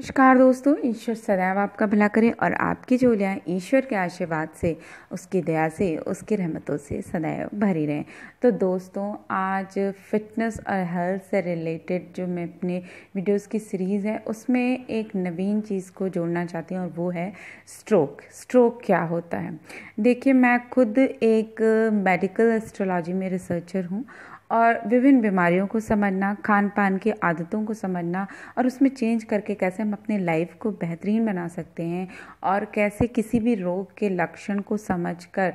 नमस्कार दोस्तों, ईश्वर सदैव आपका भला करें और आपकी झोलियाँ ईश्वर के आशीर्वाद से, उसकी दया से, उसकी रहमतों से सदैव भरी रहें। तो दोस्तों, आज फिटनेस और हेल्थ से रिलेटेड जो मैं अपने वीडियोस की सीरीज़ है, उसमें एक नवीन चीज़ को जोड़ना चाहती हूँ और वो है स्ट्रोक स्ट्रोक क्या होता है? देखिए, मैं खुद एक मेडिकल एस्ट्रोलॉजी में रिसर्चर हूँ और विभिन्न बीमारियों को समझना खान पान की आदतों को समझना और उसमें चेंज करके कैसे हम अपने लाइफ को बेहतरीन बना सकते हैं और कैसे किसी भी रोग के लक्षण को समझ कर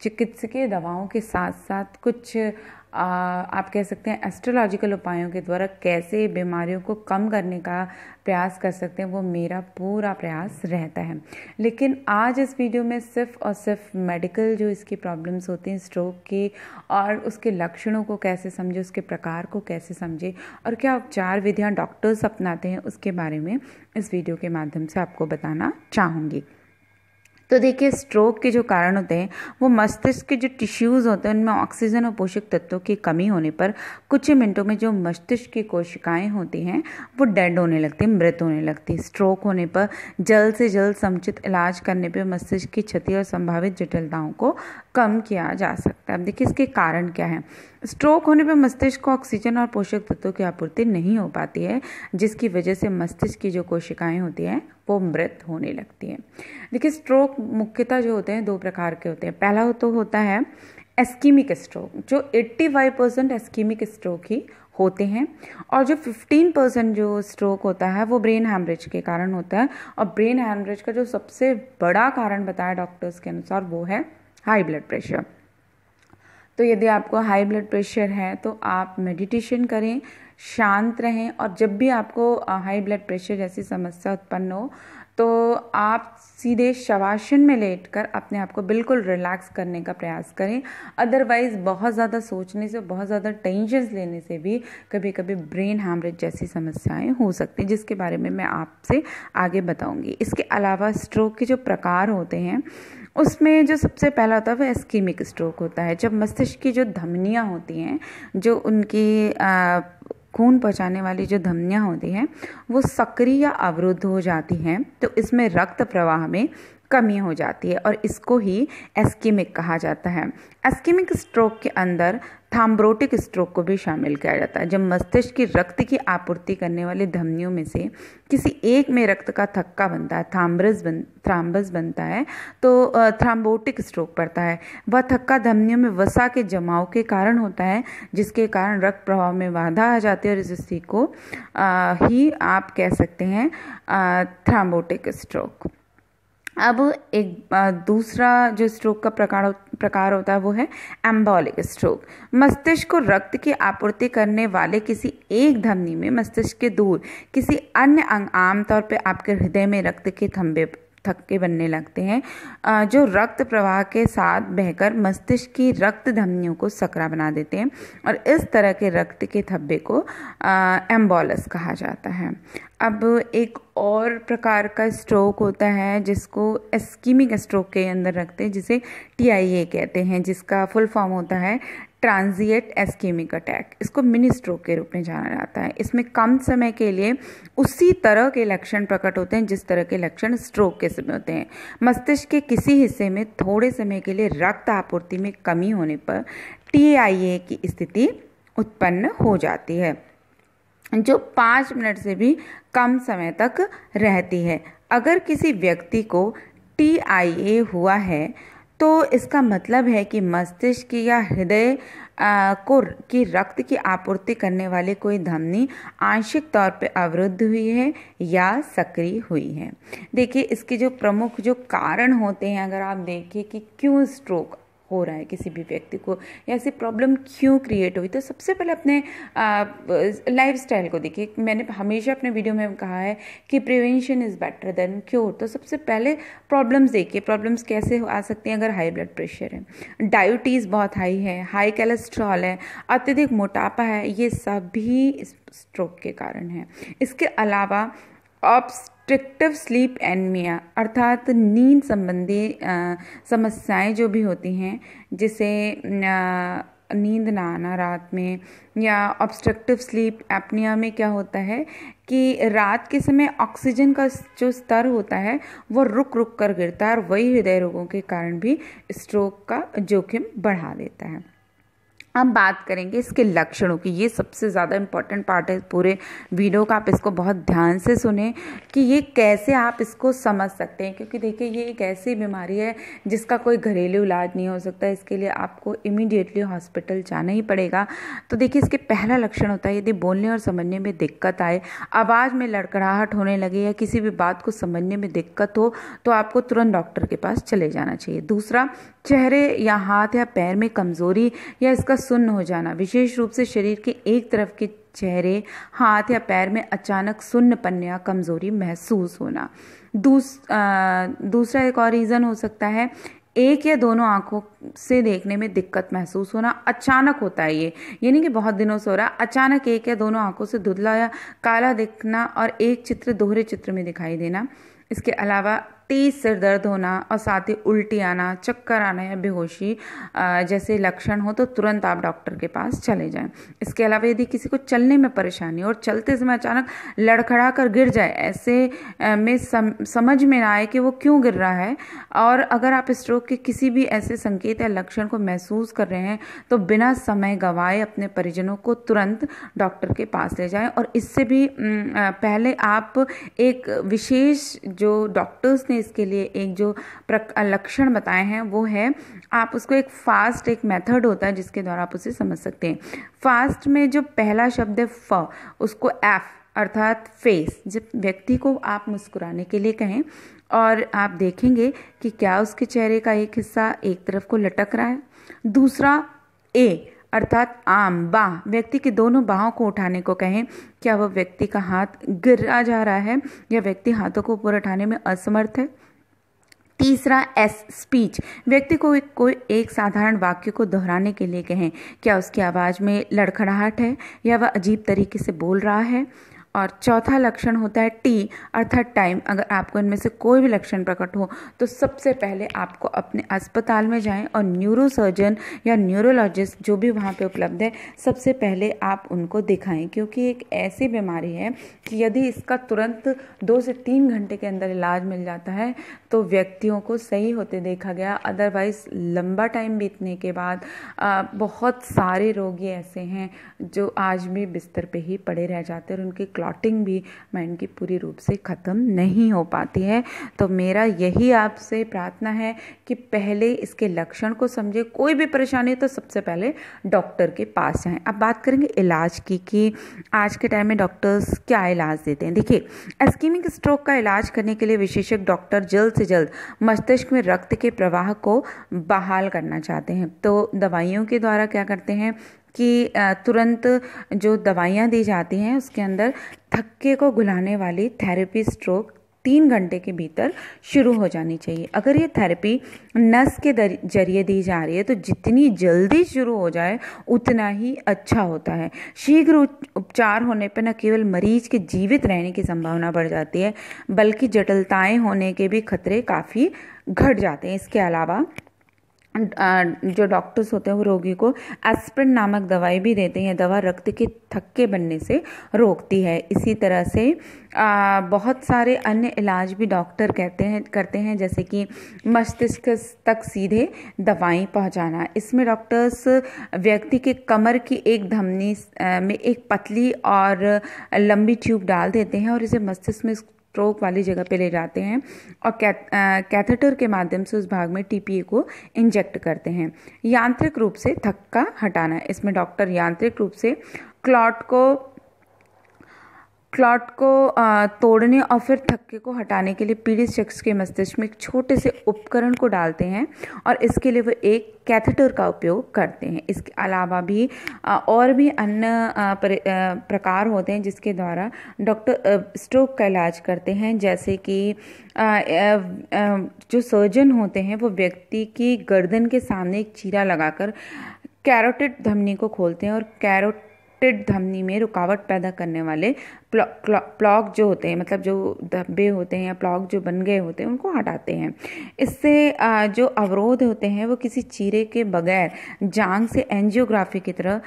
चिकित्सकीय दवाओं के साथ साथ कुछ आप कह सकते हैं एस्ट्रोलॉजिकल उपायों के द्वारा कैसे बीमारियों को कम करने का प्रयास कर सकते हैं, वो मेरा पूरा प्रयास रहता है। लेकिन आज इस वीडियो में सिर्फ़ और सिर्फ़ मेडिकल जो इसकी प्रॉब्लम्स होती हैं स्ट्रोक की, और उसके लक्षणों को कैसे समझे, उसके प्रकार को कैसे समझे, और क्या उपचार विधियाँ डॉक्टर्स अपनाते हैं, उसके बारे में इस वीडियो के माध्यम से आपको बताना चाहूँगी। तो देखिए स्ट्रोक के जो कारण होते हैं, वो मस्तिष्क के जो टिश्यूज़ होते हैं, उनमें ऑक्सीजन और पोषक तत्वों की कमी होने पर कुछ ही मिनटों में जो मस्तिष्क की कोशिकाएँ होती हैं, वो डेड होने लगती हैं, मृत होने लगती है। स्ट्रोक होने पर जल्द से जल्द समुचित इलाज करने पर मस्तिष्क की क्षति और संभावित जटिलताओं को कम किया जा सकता है। अब देखिए, इसके कारण क्या है? स्ट्रोक होने पर मस्तिष्क को ऑक्सीजन और पोषक तत्वों की आपूर्ति नहीं हो पाती है, जिसकी वजह से मस्तिष्क की जो कोशिकाएँ होती हैं, वो मृत होने लगती हैं। देखिए, स्ट्रोक मुख्यतः जो होते हैं, दो प्रकार के होते हैं। पहला तो होता है एस्कीमिक स्ट्रोक, जो 85 परसेंट एस्कीमिक स्ट्रोक ही होते हैं, और जो 15 परसेंट जो स्ट्रोक होता है, वो ब्रेन हैमरेज के कारण होता है, और ब्रेन हैमरेज का जो सबसे बड़ा कारण बताया डॉक्टर्स के अनुसार वो है हाई ब्लड प्रेशर। तो यदि आपको हाई ब्लड प्रेशर है तो आप मेडिटेशन करें, शांत रहें और जब भी आपको हाई ब्लड प्रेशर जैसी समस्या उत्पन्न हो तो आप सीधे शवासन में लेटकर अपने आप को बिल्कुल रिलैक्स करने का प्रयास करें। अदरवाइज़ बहुत ज़्यादा सोचने से, बहुत ज़्यादा टेंशन लेने से भी कभी कभी ब्रेन हैमरेज जैसी समस्याएँ हो सकती हैं, जिसके बारे में मैं आपसे आगे बताऊँगी। इसके अलावा स्ट्रोक के जो प्रकार होते हैं उसमें जो सबसे पहला होता है वह एस्कीमिक स्ट्रोक होता है। जब मस्तिष्क की जो धमनियाँ होती हैं, जो उनकी खून पहुँचाने वाली जो धमनियाँ होती हैं, वो सक्रिय या अवरुद्ध हो जाती हैं। तो इसमें रक्त प्रवाह में कमी हो जाती है और इसको ही एस्कीमिक कहा जाता है। एस्कीमिक स्ट्रोक के अंदर थाम्ब्रोटिक स्ट्रोक को भी शामिल किया जाता है जब मस्तिष्क की रक्त की आपूर्ति करने वाले धमनियों में से किसी एक में रक्त का थक्का बनता है थाम्ब्रस बन थ्राम्बस बनता है तो थ्राम्बोटिक स्ट्रोक पड़ता है। वह थक्का धमनियों में वसा के जमाव के कारण होता है जिसके कारण रक्त प्रवाह में बाधा आ जाती है और इस स्थिति को आ, ही आप कह सकते हैं थ्राम्बोटिक स्ट्रोक। अब एक दूसरा जो स्ट्रोक का प्रकार प्रकार होता है वो है एम्बॉलिक स्ट्रोक मस्तिष्क को रक्त की आपूर्ति करने वाले किसी एक धमनी में, मस्तिष्क के दूर, किसी अन्य अंग आमतौर पर आपके हृदय में रक्त के थम्बे, थक्के बनने लगते हैं जो रक्त प्रवाह के साथ बहकर मस्तिष्क की रक्त धमनियों को सकरा बना देते हैं और इस तरह के रक्त के थब्बे को एम्बोलस कहा जाता है। अब एक और प्रकार का स्ट्रोक होता है, जिसको एस्कीमिक स्ट्रोक के अंदर रखते हैं, जिसे टीआईए कहते हैं, जिसका फुल फॉर्म होता है ट्रांजिएट एस्कीमिक अटैक इसको मिनी स्ट्रोक के रूप में जाना जाता है। इसमें कम समय के लिए उसी तरह के लक्षण प्रकट होते हैं, जिस तरह के लक्षण स्ट्रोक के समय होते हैं। मस्तिष्क के किसी हिस्से में थोड़े समय के लिए रक्त आपूर्ति में कमी होने पर टीआईए की स्थिति उत्पन्न हो जाती है। जो पाँच मिनट से भी कम समय तक रहती है। अगर किसी व्यक्ति को टी आई ए हुआ है तो इसका मतलब है कि मस्तिष्क की या हृदय को की रक्त की आपूर्ति करने वाली कोई धमनी आंशिक तौर पर अवरुद्ध हुई है या सक्रिय हुई है। देखिए, इसके जो प्रमुख जो कारण होते हैं, अगर आप देखिए कि क्यों स्ट्रोक हो रहा है किसी भी व्यक्ति को, या ऐसी प्रॉब्लम क्यों क्रिएट हुई? तो सबसे पहले अपने लाइफ स्टाइल को देखिए। मैंने हमेशा अपने वीडियो में कहा है कि prevention is better than cure तो सबसे पहले प्रॉब्लम्स देखिए। प्रॉब्लम्स कैसे आ सकती हैं अगर हाई ब्लड प्रेशर है। डायबिटीज़ बहुत हाई है हाई कोलेस्ट्रॉल है, अत्यधिक मोटापा है, ये सभी स्ट्रोक के कारण है। इसके अलावा ऑब्स्ट्रिक्टिव स्लीप एनमिया अर्थात नींद संबंधी समस्याएँ जो भी होती हैं, जिसे नींद ना आना रात में, या ऑब्स्ट्रक्टिव स्लीप एपनिया में क्या होता है कि रात के समय ऑक्सीजन का जो स्तर होता है, वो रुक रुक कर गिरता है और वही हृदय रोगों के कारण भी स्ट्रोक का जोखिम बढ़ा देता है। अब बात करेंगे इसके लक्षणों की। ये सबसे ज़्यादा इंपॉर्टेंट पार्ट है पूरे वीडियो का। आप इसको बहुत ध्यान से सुने कि ये कैसे आप इसको समझ सकते हैं। क्योंकि देखिए, ये एक ऐसी बीमारी है जिसका कोई घरेलू इलाज नहीं हो सकता। इसके लिए आपको इमीडिएटली हॉस्पिटल जाना ही पड़ेगा। तो देखिए, इसके पहला लक्षण होता है, यदि बोलने और समझने में दिक्कत आए, आवाज़ में लड़खड़ाहट होने लगे या किसी भी बात को समझने में दिक्कत हो तो आपको तुरंत डॉक्टर के पास चले जाना चाहिए। दूसरा चेहरे या हाथ या पैर में कमज़ोरी या इसका सुन्न हो जाना विशेष रूप से शरीर के एक तरफ़ के चेहरे हाथ या पैर में अचानक सुन्नपन या कमज़ोरी महसूस होना। दूस आ, दूसरा एक और रीज़न हो सकता है एक या दोनों आँखों से देखने में दिक्कत महसूस होना अचानक होता है ये। यानी कि बहुत दिनों से हो रहा अचानक एक या दोनों आँखों से धुधला या काला दिखना और एक चित्र दोहरे चित्र में दिखाई देना। इसके अलावा तेज सिर दर्द होना और साथ ही उल्टी आना चक्कर आना या बेहोशी जैसे लक्षण हो तो तुरंत आप डॉक्टर के पास चले जाएँ। इसके अलावा यदि किसी को चलने में परेशानी और चलते समय अचानक लड़खड़ा कर गिर जाए ऐसे में सम, समझ में ना आए कि वो क्यों गिर रहा है और अगर आप स्ट्रोक के किसी भी ऐसे संकेत या लक्षण को महसूस कर रहे हैं तो बिना समय गवाए अपने परिजनों को तुरंत डॉक्टर के पास ले जाएँ। और इससे भी पहले आप एक विशेष जो डॉक्टर्स ने इसके लिए एक जो लक्षण बताए हैं, वो है, आप उसको एक फास्ट एक मेथड होता है जिसके द्वारा आप उसे समझ सकते हैं। फास्ट में जो पहला शब्द है फ, उसको एफ़ अर्थात फेस जब व्यक्ति को आप मुस्कुराने के लिए कहें, और आप देखेंगे कि क्या उसके चेहरे का एक हिस्सा एक तरफ़ को लटक रहा है, दूसरा ए अर्थात आम बाह व्यक्ति के दोनों बाहों को उठाने को कहें, क्या वह व्यक्ति का हाथ गिरा जा रहा है या व्यक्ति हाथों को ऊपर उठाने में असमर्थ है? तीसरा, एस, स्पीच। व्यक्ति को कोई एक साधारण वाक्य को दोहराने के लिए कहें, क्या उसकी आवाज़ में लड़खड़ाहट है या वह अजीब तरीके से बोल रहा है? और चौथा लक्षण होता है टी अर्थात टाइम अगर आपको इनमें से कोई भी लक्षण प्रकट हो तो सबसे पहले आपको अपने अस्पताल में जाएँ और न्यूरो सर्जन या न्यूरोलॉजिस्ट जो भी वहाँ पे उपलब्ध है सबसे पहले आप उनको दिखाएँ क्योंकि एक ऐसी बीमारी है कि यदि इसका तुरंत दो से तीन घंटे के अंदर इलाज मिल जाता है तो व्यक्तियों को सही होते देखा गया। अदरवाइज़ लंबा टाइम बीतने के बाद आ, बहुत सारे रोगी ऐसे हैं जो आज भी बिस्तर पर ही पड़े रह जाते हैं और उनकी क्लॉटिंग भी माइंड की पूरी रूप से ख़त्म नहीं हो पाती है। तो मेरा यही आपसे प्रार्थना है कि पहले इसके लक्षण को समझे, कोई भी परेशानी तो सबसे पहले डॉक्टर के पास जाएँ। अब बात करेंगे इलाज की कि आज के टाइम में डॉक्टर्स क्या इलाज देते हैं। देखिए एस्कीमिक स्ट्रोक का इलाज करने के लिए विशेषज्ञ डॉक्टर जल्द से जल्द मस्तिष्क में रक्त के प्रवाह को बहाल करना चाहते हैं। तो दवाइयों के द्वारा क्या करते हैं? कि तुरंत जो दवाइयाँ दी जाती हैं उसके अंदर थक्के को घुलाने वाली थेरेपी स्ट्रोक तीन घंटे के भीतर शुरू हो जानी चाहिए। अगर ये थेरेपी नस के ज़रिए दी जा रही है तो जितनी जल्दी शुरू हो जाए, उतना ही अच्छा होता है। शीघ्र उपचार होने पर न केवल मरीज़ के जीवित रहने की संभावना बढ़ जाती है, बल्कि जटिलताएँ होने के भी खतरे काफ़ी घट जाते हैं। इसके अलावा जो डॉक्टर्स होते हैं वो रोगी को एस्प्रिन नामक दवाई भी देते हैं। दवा रक्त के थक्के बनने से रोकती है। इसी तरह से आ, बहुत सारे अन्य इलाज भी डॉक्टर कहते हैं करते हैं जैसे कि मस्तिष्क तक सीधे दवाएँ पहुंचाना। इसमें डॉक्टर्स व्यक्ति के कमर की एक धमनी में एक पतली और लंबी ट्यूब डाल देते हैं और इसे मस्तिष्क में स्ट्रोक वाली जगह पे ले जाते हैं और कैथेटर के माध्यम से उस भाग में टीपीए को इंजेक्ट करते हैं। यांत्रिक रूप से थक्का हटाना, इसमें डॉक्टर यांत्रिक रूप से क्लॉट को क्लॉट को तोड़ने और फिर थक्के को हटाने के लिए पीड़ित शख्स के मस्तिष्क में एक छोटे से उपकरण को डालते हैं और इसके लिए वो एक कैथेटर का उपयोग करते हैं। इसके अलावा भी और भी अन्य प्रकार होते हैं जिसके द्वारा डॉक्टर स्ट्रोक का इलाज करते हैं। जैसे कि जो सर्जन होते हैं वो व्यक्ति की गर्दन के सामने एक चीरा लगाकर कैरोटिड धमनी को खोलते हैं और कैरोट ऑब्स्ट्रक्टेड धमनी में रुकावट पैदा करने वाले प्लॉक जो होते हैं मतलब जो धब्बे होते हैं या प्लॉक जो बन गए होते हैं, उनको हटाते हैं। इससे जो अवरोध होते हैं, वो किसी चीरे के बगैर, जांग से एनजियोग्राफी की तरह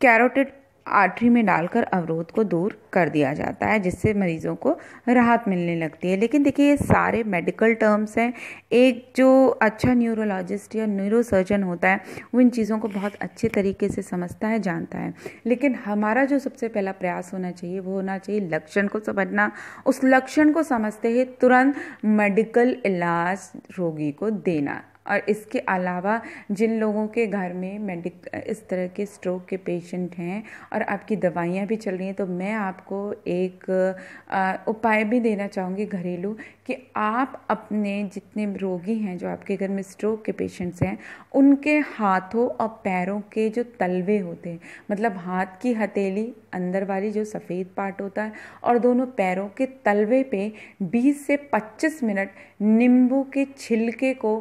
कैरोटिड आर्टरी में डालकर अवरोध को दूर कर दिया जाता है, जिससे मरीजों को राहत मिलने लगती है। लेकिन देखिए, ये सारे मेडिकल टर्म्स हैं। एक जो अच्छा न्यूरोलॉजिस्ट या न्यूरोसर्जन होता है, वो इन चीज़ों को बहुत अच्छे तरीके से समझता है, जानता है। लेकिन हमारा जो सबसे पहला प्रयास होना चाहिए, वो होना चाहिए लक्षण को समझना। उस लक्षण को समझते ही तुरंत मेडिकल इलाज रोगी को देना। और इसके अलावा जिन लोगों के घर में मेडिक इस तरह के स्ट्रोक के पेशेंट हैं और आपकी दवाइयाँ भी चल रही हैं तो मैं आपको एक उपाय भी देना चाहूँगी घरेलू कि आप अपने जितने रोगी हैं जो आपके घर में स्ट्रोक के पेशेंट्स हैं, उनके हाथों और पैरों के जो तलवे होते हैं मतलब हाथ की हथेली, अंदर वाली जो सफ़ेद पार्ट होता है और दोनों पैरों के तलवे पे 20 से 25 मिनट नींबू के छिलके को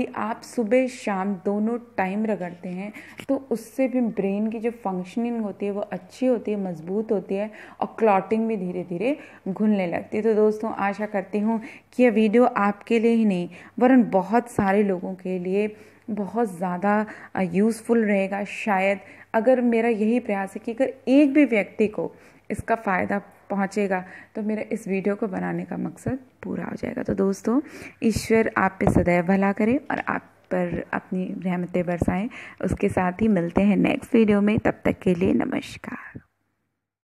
यदि आप सुबह शाम दोनों टाइम रगड़ते हैं तो उससे भी ब्रेन की जो फंक्शनिंग होती है, वो अच्छी होती है, मज़बूत होती है और क्लॉटिंग भी धीरे धीरे घुलने लगती है। तो दोस्तों, आशा करती हूँ कि यह वीडियो आपके लिए ही नहीं, वरन बहुत सारे लोगों के लिए बहुत ज़्यादा यूज़फुल रहेगा। शायद अगर मेरा यही प्रयास है कि अगर एक भी व्यक्ति को इसका फ़ायदा पहुंचेगा। तो मेरा इस वीडियो को बनाने का मकसद पूरा हो जाएगा। तो दोस्तों, ईश्वर आप पे सदैव भला करे और आप पर अपनी रहमतें बरसाएँ। उसके साथ ही मिलते हैं नेक्स्ट वीडियो में। तब तक के लिए नमस्कार।